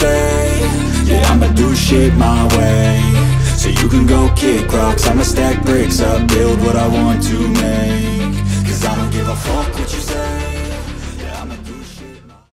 say Yeah, I'ma do shit my way. So you can go kick rocks I'ma stack bricks up Build what I want to make. Cause I don't give a fuck what